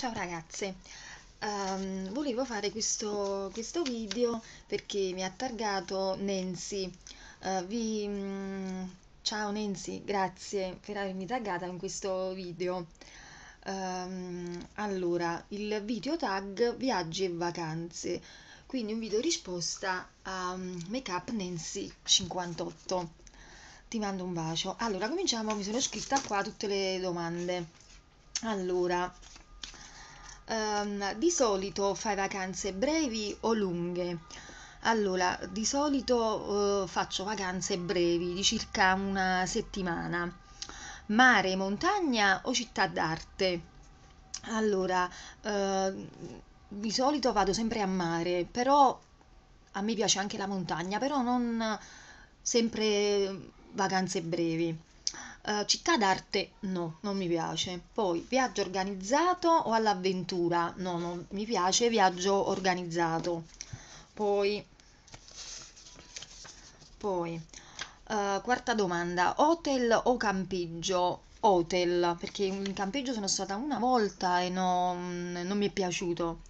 Ciao ragazze, Ehm, volevo fare questo, questo video perché mi ha targato Nancy. Eh, vi, mm, ciao Nancy, grazie per avermi taggata in questo video. Ehm, allora, il video tag viaggi e vacanze, quindi un video risposta a mm, Make Up Nancy 58. Ti mando un bacio. Allora, cominciamo, mi sono scritta qua tutte le domande. Allora, ehm, di solito fai vacanze brevi o lunghe? Allora, di solito eh, faccio vacanze brevi, di circa una settimana. Mare, montagna o città d'arte? Allora, eh, di solito vado sempre a mare, però a me piace anche la montagna, però non sempre vacanze brevi. Eh, città d'arte no, non mi piace. Poi viaggio organizzato o all'avventura? No, non mi piace viaggio organizzato. Poi, poi eh, quarta domanda, hotel o campeggio? Hotel, perché in campeggio sono stata una volta e non, non mi è piaciuto.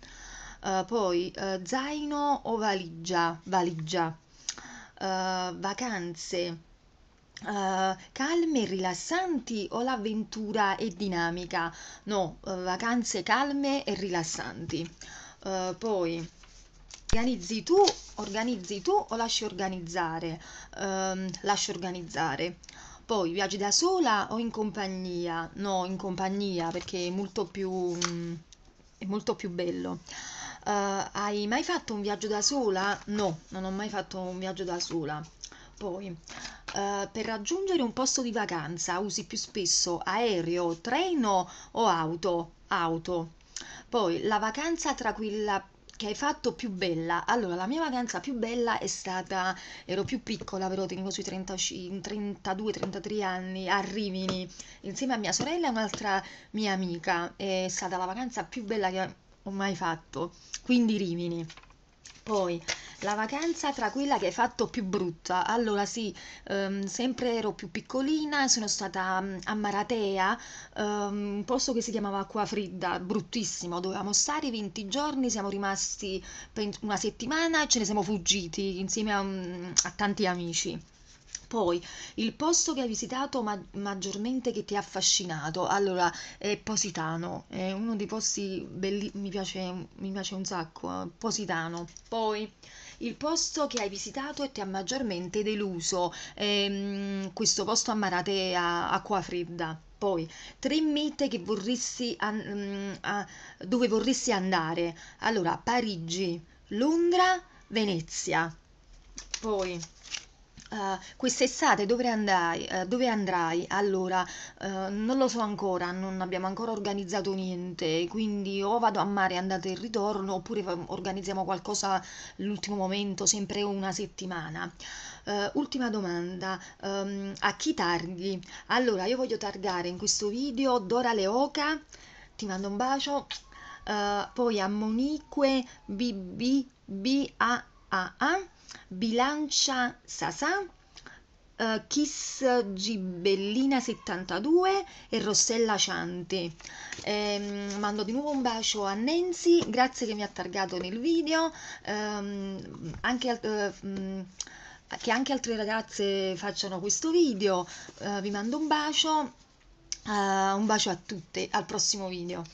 Eh, poi zaino o valigia? Valigia. Vacanze eh, calme e rilassanti o l'avventura è dinamica? No, eh, vacanze calme e rilassanti. Eh, poi organizzi tu, organizzi tu o lasci organizzare? Ehm, lasci organizzare. Poi viaggi da sola o in compagnia? No, in compagnia perché è molto più, mm, è molto più bello. Hai mai fatto un viaggio da sola? No, non ho mai fatto un viaggio da sola. Poi, eh, per raggiungere un posto di vacanza usi più spesso aereo, treno o auto? Auto. Poi, la vacanza tranquilla che hai fatto più bella? Allora, la mia vacanza più bella è stata, ero più piccola, però tenevo sui 32-33 anni, a Rimini, insieme a mia sorella e un'altra mia amica. È stata la vacanza più bella che ho mai fatto, quindi Rimini. Poi, la vacanza tra quella che hai fatto più brutta. Allora sì, ehm, sempre ero più piccolina, sono stata mm, a Maratea, ehm, un posto che si chiamava Acquafridda, bruttissimo, dovevamo stare 20 giorni, siamo rimasti una settimana e ce ne siamo fuggiti insieme a, mm, a tanti amici. Poi, il posto che hai visitato ma- maggiormente che ti ha affascinato? Allora, è Positano, è uno dei posti belli, mi piace, mi piace un sacco, Positano. Poi, il posto che hai visitato e ti ha maggiormente deluso, ehm, questo posto a Maratea, acqua fredda. Poi, tre mete che vorresti an- mm, a- dove vorresti andare? Allora, Parigi, Londra, Venezia. Poi, Uh, quest'estate dove andrai? Uh, dove andrai? Allora, uh, non lo so ancora, non abbiamo ancora organizzato niente, quindi o vado a mare andata e ritorno oppure organizziamo qualcosa all'ultimo momento, sempre una settimana. ultima domanda, um, a chi targhi? Allora, io voglio targare in questo video Dora Leoca, ti mando un bacio, poi a Monique BB BAAA Bilancia Sasà, uh, Kiss Gibellina 72 e Rossella Cianti. Eh, mando di nuovo un bacio a Nancy, grazie che mi ha targato nel video. Um, anche, uh, che anche altre ragazze facciano questo video. Uh, vi mando un bacio. un bacio a tutte, al prossimo video.